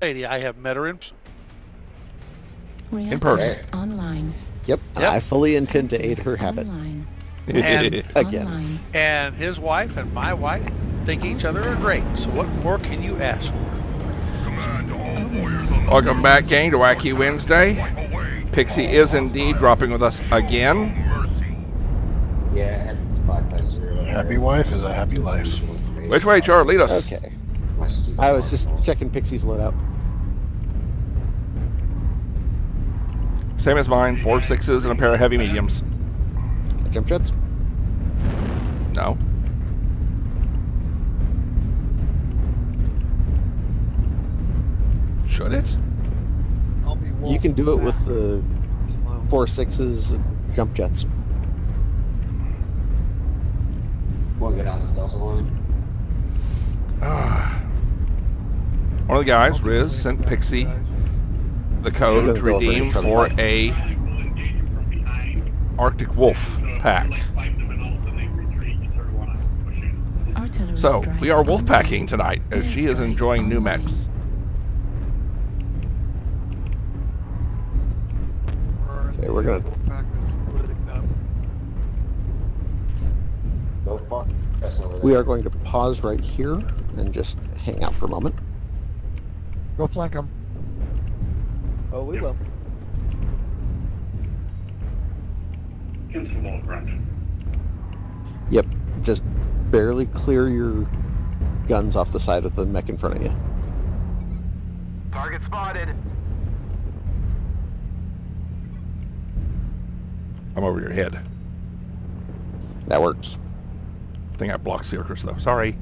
lady. I have met her in. Reactor person. Online. Yep, Yep. I fully intend to aid Sensors her habit. Online. And- Again. Online. And his wife and my wife think each other are great. So what more can you ask for? Welcome back, gang, to Wacky Wednesday. Pixie is indeed dropping with us again. Yeah, and five five zero. Happy wife is a happy life. Which way, Char? Lead us. Okay. I was just checking Pixie's loadout. Same as mine, four sixes and a pair of heavy mediums. Jump jets? No. Should it? You can do it with the four sixes and jump jets. Want to get on the Delta line? Ah. One of the guys, Riz, sent Pixie the code to Gonna go over redeem and try to for a Arctic Wolf pack. So, we are wolf packing tonight as she is enjoying new Mex. Okay, we're gonna Go fuck. That's over there. we are going to pause right here and just hang out for a moment. Go flank him. Oh, we will. Yep, just barely clear your guns off the side of the mech in front of you. Target spotted. I'm over your head. That works. I think I blocked Circus though. Sorry.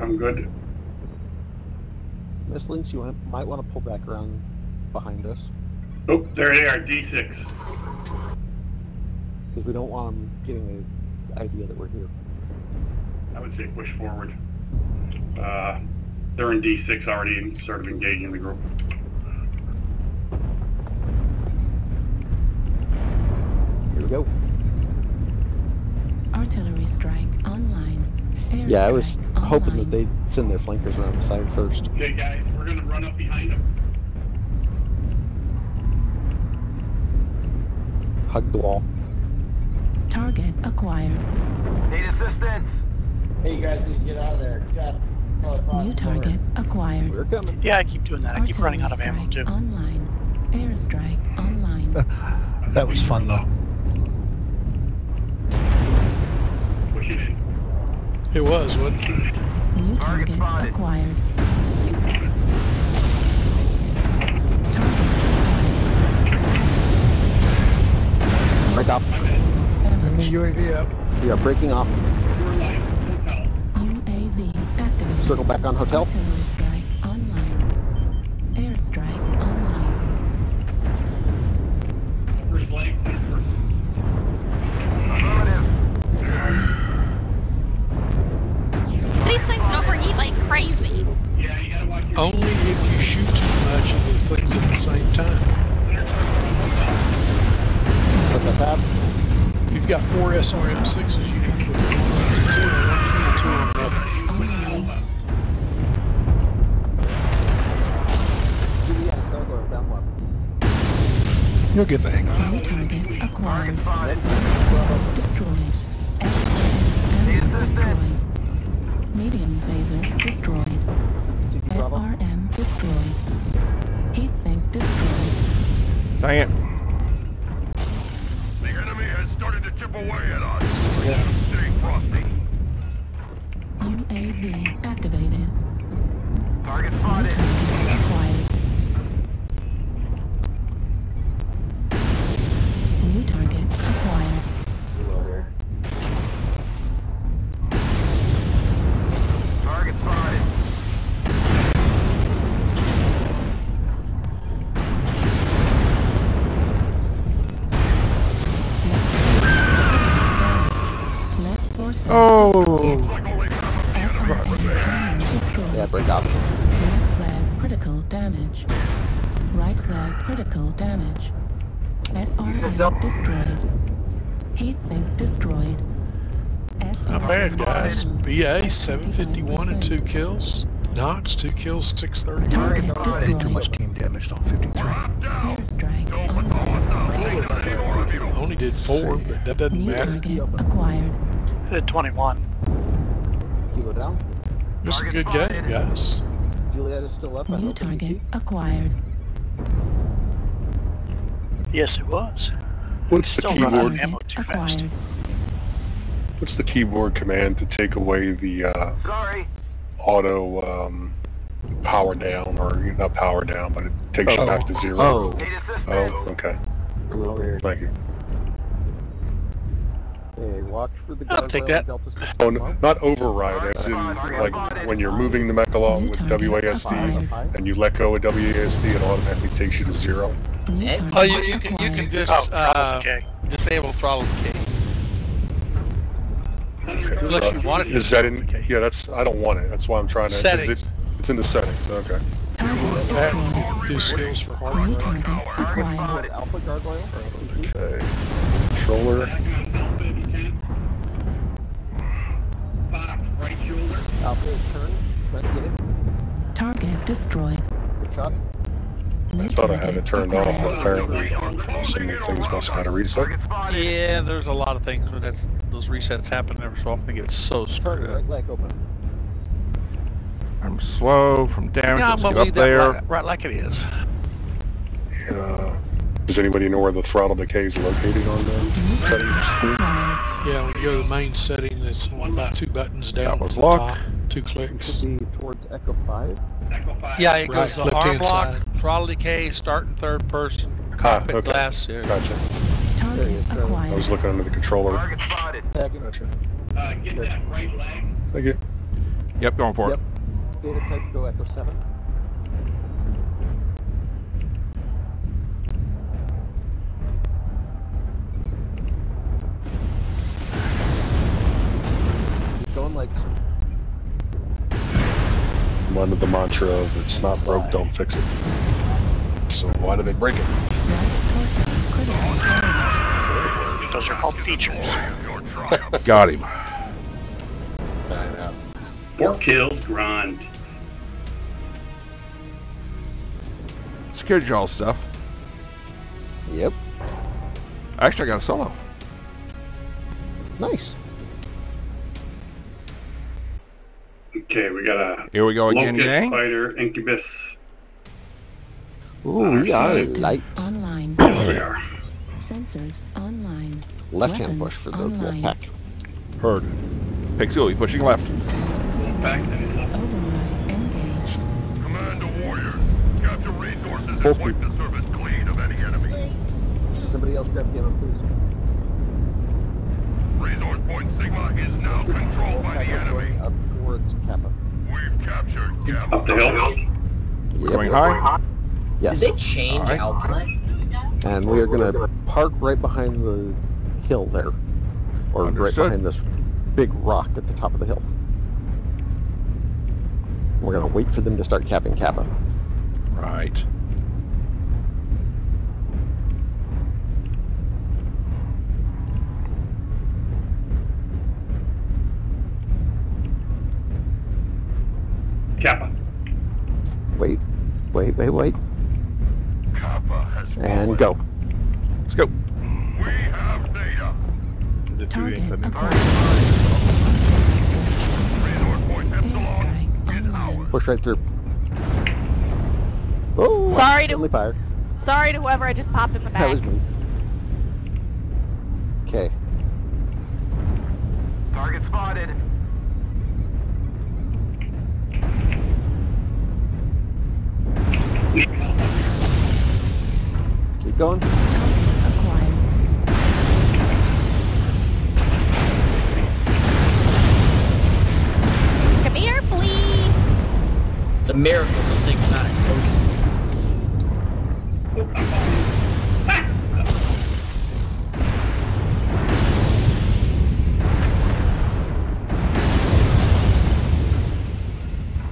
I'm good. Miss Lynch, you want, might want to pull back around behind us Oh, there they are, D6. because we don't want them getting the idea that we're here. I would say push forward. Uh, they're in D6 already and sort of engaging the group. Here we go. Artillery strike online. Air Yeah, I was strike hoping online. that they'd send their flankers around the side first. Okay, guys, we're gonna run up behind them. Hug the wall. Target acquired. Need assistance. Hey, you guys need to get out of there. God. Oh, New the corner. target acquired. We're coming. Yeah, I keep doing that. I keep running out of Artillery ammo too. strike Online. Airstrike online. That was fun though. Push it in. It was, what? New Target target spotted. acquired. Target Break off. damaged. UAV up. We are breaking off. You're alive. Hotel. UAV activated. Circle back on hotel. Artillery strike online. Airstrike online. Medium laser destroyed. SRM destroyed. Heat sink destroyed. Dang it. The enemy has started to chip away at us. Stay frosty. UAV activated. Target spotted. Oh. SRM destroyed. Yeah, break off. Left leg critical damage. Right leg critical damage. SRM destroyed. Heat sink destroyed. SRM Not bad, guys. BA 751 and two kills. Knox, two kills, 630. Target Ain't too destroyed. much team damage on 53. Airstrike. Only did four, but that doesn't New matter. target acquired. Hit 21. Kilo down. This is a good game, guys. Juliet is still up. I New hope. target acquired. Yes, it was. What's the Still keyboard? of ammo too fast. What's the keyboard command to take away the uh, Sorry. auto um, power down, or not power down, but it takes you back to zero? Oh, Oh, okay. come over here. Thank you. Hey, watch for the I'll take that. Oh, n- not override, as in like when you're moving the mech along with WASD and you let go of WASD, it automatically takes you to zero. New Oh, you, you can you can just Oh, uh, disable throttle decay. Okay. Unless you want it that in? Yeah, that's. I don't want it. That's why I'm trying to. is Settings. It, it's in the settings. Okay. Target That destroyed. do skills for hard target acquired. Alpha guardrail. Okay. Controller. Right shoulder. Alpha is turned. Trying to get it. Target destroyed. Good shot. I thought I had it turned off, acquired. but apparently some things must have got a reset. Yeah, there's a lot of things when that's those resets happen every so often. They get so screwed up. right leg open. I'm slow from down. Yeah, I'm Let's gonna get up there. right, right like it is. Uh, does anybody know where the throttle decay is located on the settings? Acquired. Yeah, when you go to the main setting, it's on about two buttons down That was from the top, two It clicks. should be towards Echo 5. Echo 5. Yeah, it Right, goes to arm left-hand lock, side. throttle decay, start in third person, Ah, okay. glass. Yeah. Gotcha. Target is, I was looking under the controller. Target spotted. Gotcha. Uh, get that right leg. Thank you. Yep, going for Yep. it. Data type go Echo 7. Keep going like I'm under the mantra of it's not broke, don't fix it. So why do they break it? Right Those are called features. Got him. Four kills, grind. Scared y'all stuff. Yep. Actually, I got a solo. Nice. Okay, we got a Here we go again, locust gang. spider incubus. Ooh, we are light. Online. There we are. Sensors online. Left hand push for the online. wolf pack. Heard. Pixie, you pushing left. Systems. Back that is up. Override engage. Commander warriors. Capture resources Full and wipe the surface clean of any enemy. Somebody else grab the ammo, please. Resource point Sigma is now controlled by the enemy. Up towards Kappa. We've captured Gamma. Up the hill. Yep. Going high. Yes. Did they change Alright. Alpine? And we are going to park right behind the hill there. Or right behind this big rock at the top of the hill. We're going to wait for them to start capping Kappa. Right. Kappa. Wait, wait, wait, wait. Kappa has And fallen. go. Let's go. We have data. Target acquired. Resource point Epsilon Airstrike is online. ours. Push right through. Oh, Sorry to- friendly fire. Sorry to whoever I just popped in the back. That was me. Okay. Target spotted. Keep going. Come here, please. It's a miracle this thing's not in motion.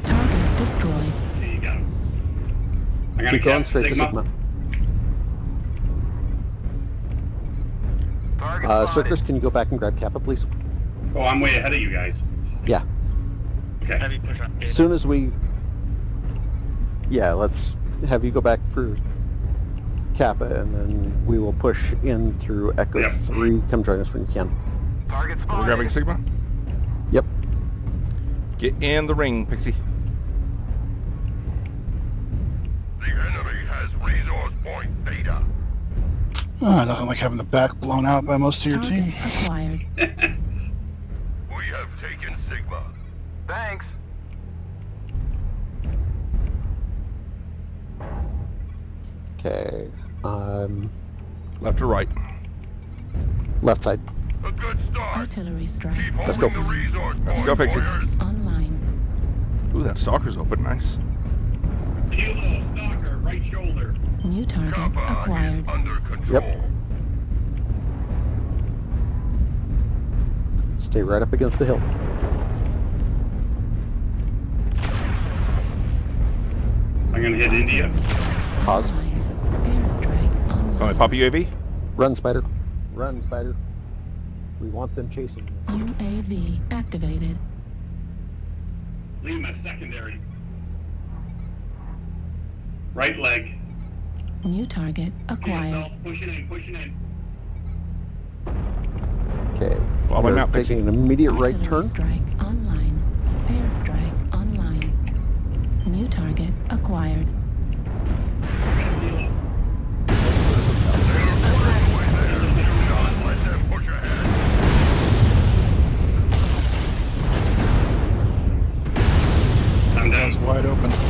Target destroyed. There you go. I got Keep a going straight to Sigma. Sigma. Target Uh. Circus, can you go back and grab Kappa, please? Oh, I'm way ahead of you guys. Yeah. Okay. Heavy push on As soon as we Yeah, let's have you go back for Kappa, and then we will push in through Echo Yep. 3. Come join us when you can. We're grabbing Sigma. Yep. Get in the ring, Pixie. The enemy has resource point data. Oh, nothing like having the back blown out by most of your Target team. acquired. We have taken Sigma. Thanks. Okay. Um, Left or right? left side. A good start. Artillery strike. Keep Let's go. the resource Let's go, point, Pixie. warriors. Online. Ooh, that stalker's open. Nice. Kilo, stalker, right shoulder. New target Kappa acquired. is under control. Stay right up against the hill. I'm gonna hit India. Pause. Online. Airstrike Oh. Poppy UAV? Run, Spider. Run, Spider. We want them chasing you. UAV activated. Lima, secondary. Right leg. New target acquired. PSL, pushing in, pushing in. Okay. Well, We're I'm taking an immediate right turn. strike online. Airstrike online. New target acquired. Let them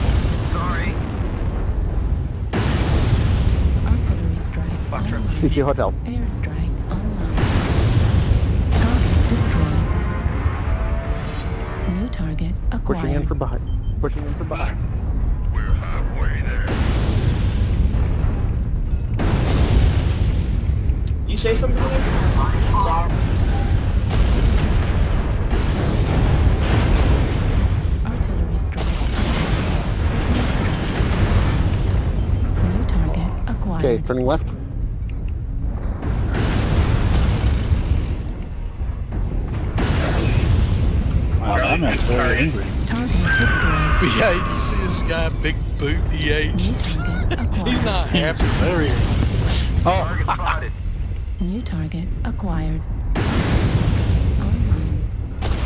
online. CT Hotel. Airstrike online. Target destroyed. New target acquired. Pushing in from behind. Pushing in from behind. We're halfway there. You say something? Artillery strike. New target acquired. Okay, turning left. Wow, that man's very angry. Target. But yeah, you see this guy, big boot, EH. New He's target acquired. he's not happy. Very angry. Target spotted. New target acquired.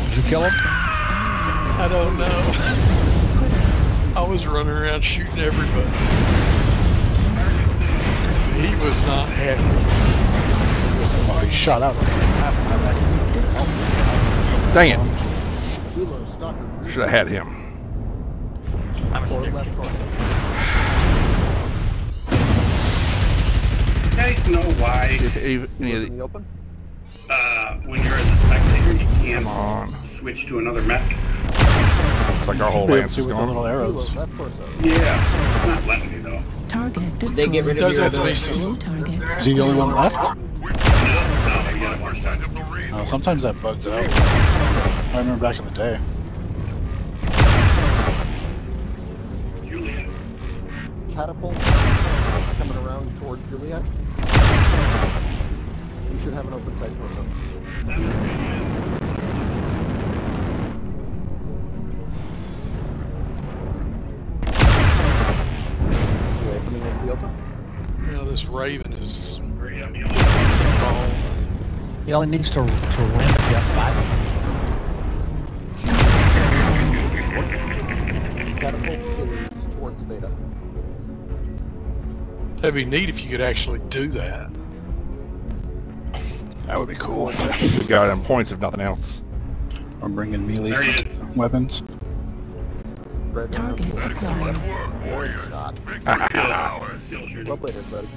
Did you kill him? I don't know. I was running around shooting everybody. He was not happy. Oh, he shot out like half my back. Destroyed. Dang it. Kilo, stalker. Should have had him. Forward left corner. You guys know why, Any- any of the- the open. uh, when you're as a spectator, you can't on. switch to another mech? Like our whole Be lance is with the little gone. arrows. Kilo. Yeah, it's not letting me though. Target destroyed. They get rid of Does your that when he says, target. Is he the only one left? No, we got one side. Of the resource. Oh, sometimes that bugs out. I remember back in the day. catapult coming around towards Juliet. You should have an open sight for them. You know, this Raven is... He only needs to, to ramp the F5 That'd be neat if you could actually do that. That would be cool. We got him points if nothing else. I'm bringing melee There weapons. Red Target acquired. Work, warriors. Shot. Victory is ours. Still shooting. Well played, everybody.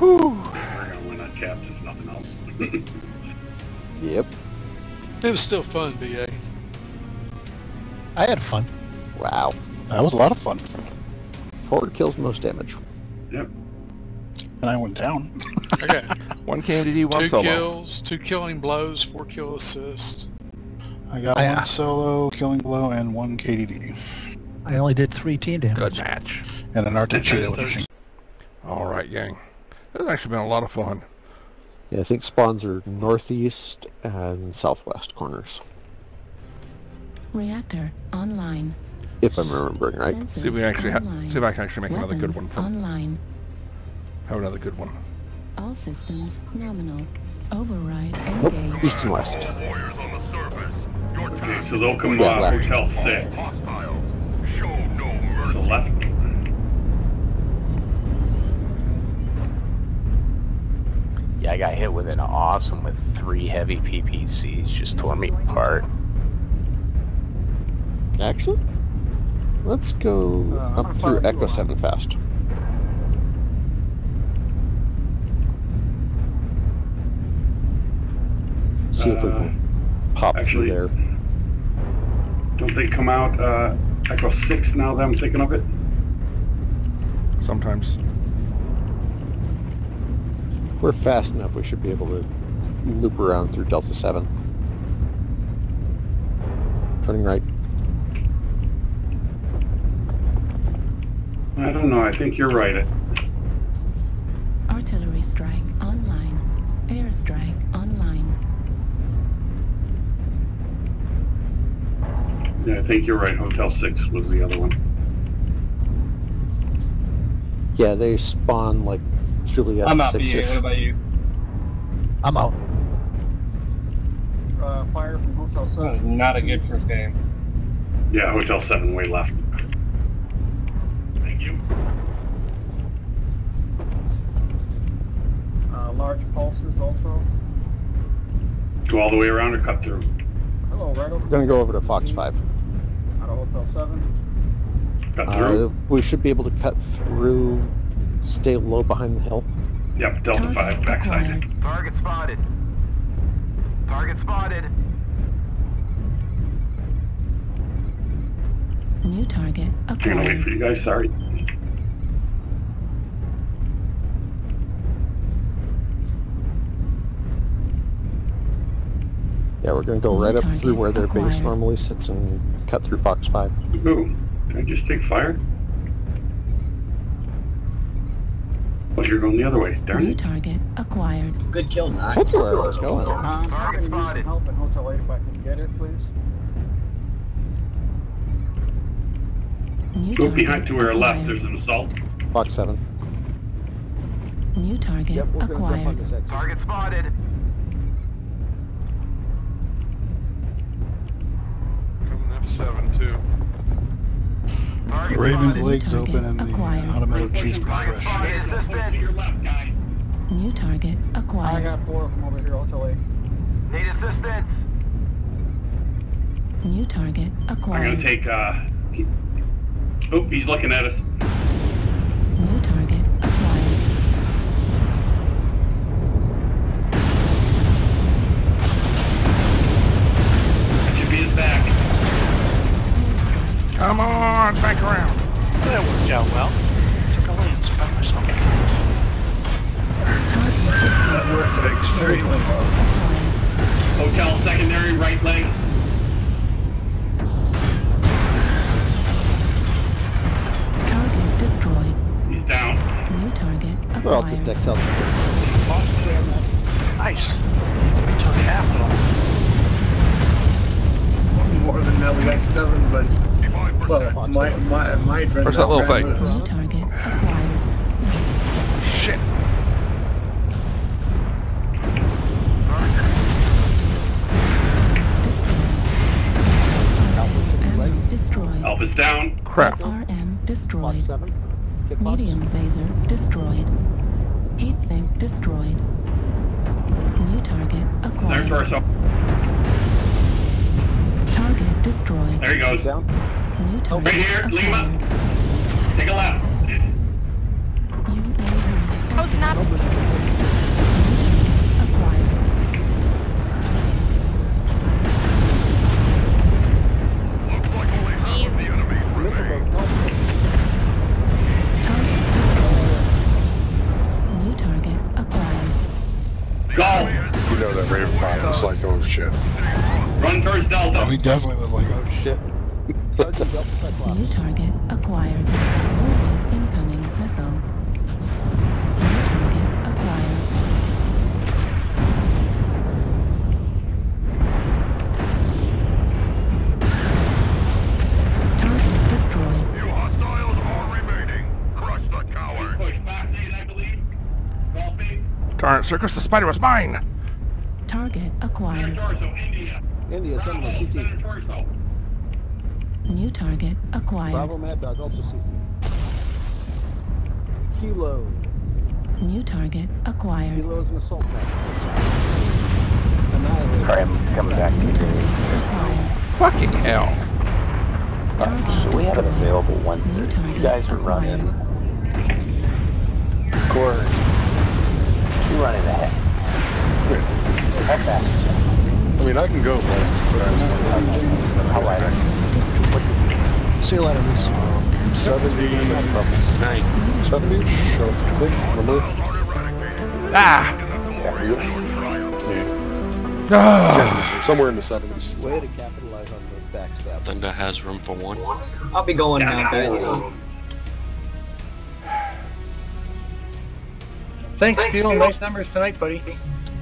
We're gonna win on caps if nothing else. Yep. It was still fun, BA. I had fun. Wow. That was a lot of fun. Forward kills most damage. yep. And I went down. okay. One KMDD, one two solo. kills, two killing blows, four kill assists. I got I- one solo, killing blow, and one KDD. I only did three team damage. Good match. And an Articuno. which- All right, gang. This has actually been a lot of fun. Yeah, I think spawns are northeast and southwest corners. Reactor online. If I'm remembering right. Sensors See if we actually ha- online. see if I can actually make another good Weapons one from online. have another good one. All systems nominal. Override Nope, engaged. east and west. Warriors on the surface. Your Okay, so they'll come Yeah, left. Hotel 6. Show no So left. Yeah, I got hit with an awesome with three heavy PPCs. Just tore me apart. Actually, let's go Uh, up through Echo 7 fast. See if we can pop actually- through there. Don't they come out uh, Echo 6 now that I'm thinking of it? Sometimes. If we're fast enough, we should be able to loop around through Delta 7. Turning right. I don't know. I think you're right. Artillery strike online. Airstrike online. Yeah, I think you're right. Hotel 6 was the other one. Yeah, they spawn like Juliet I'm out, 6 BA. What about you? I'm out. Uh, fire from Hotel 7. Not a good first game. Yeah, Hotel 7 way left. Thank you. Uh, large pulses also. Go all the way around or cut through? Hello, right over. We're going to go over to Fox 5. Out of Hotel 7. Cut Uh, through? we should be able to cut through, stay low behind the hill. Yep, Delta 5 backside. Target spotted. Target spotted. New target I'm gonna wait for you guys. Sorry. Yeah, we're going to go New right up through where their base normally sits and cut through Fox 5. Ooh, can I just take fire? Oh, you're going the other way. Darn New it. target acquired. Good kill, Zach. Told you where I was going. Um, Target gonna need some spotted. help in Hotel 8 if I can get it, please. New Go behind to our left. There's an assault. Fox 7. New target acquired. Target spotted. Coming F7 too. Target Raven's spotted. legs Target open and the acquired. automatic cheese Target fresh. spotted. To Assistance. your left, guy. New target acquired. I got four of them over here, Hotel 8. Need assistance. New target acquired. I'm gonna take, uh... he- Oh, he's looking at us. New target acquired. That should be his back. Come on, back around. That worked out well. Took a lens by myself. Target destroyed. Acquired. Hotel secondary, right leg. New target We're all just acquired. XL. Nice. Took half of them. More than that, we got seven, but... Well, my, my, my Where's that little thing? New target acquired. Shit. Destroyed. Alpha's down. Crap. SRM destroyed. 7. Get Fox. Medium laser destroyed. Heat sink destroyed. New target Their acquired. torso. Target destroyed. There he goes. Down. New target Right here, Lima. acquired. Take a left. shit. Run towards Delta. We definitely was like, oh shit. New target acquired. Incoming missile. New target acquired. Target destroyed. You hostiles are remaining. Crush the coward. Push back, I believe. Darn, Circus the Spider was mine! Target acquired. India, send me CT. New target acquired. Bravo Mad Dog, Ultra CT. Kilo. New target acquired. Kilo is an assault pack. Alright, I'm coming back to you. Fucking hell. Alright, so we have an available one. 130. You guys are acquired. running. Core. You running ahead. How fast? I mean, I can go, but How wide? See you later, Reese. um, 70 and 70 sure, I remember? Ah! Yeah. Ah! Somewhere in the 70s. Way to capitalize on the backstab. Thunder has room for one. I'll be going now, guys. Thanks, Steel. Nice numbers tonight, buddy.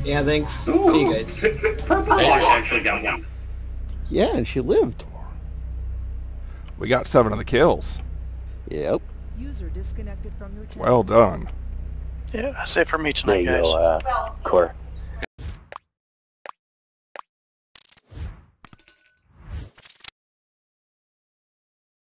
Yeah, thanks. See you guys. I actually got one. Yeah, and she lived. We got seven of the kills. Yep. User disconnected from your channel. Well done. Yeah, that's it for me There tonight, you guys. go, uh, Core.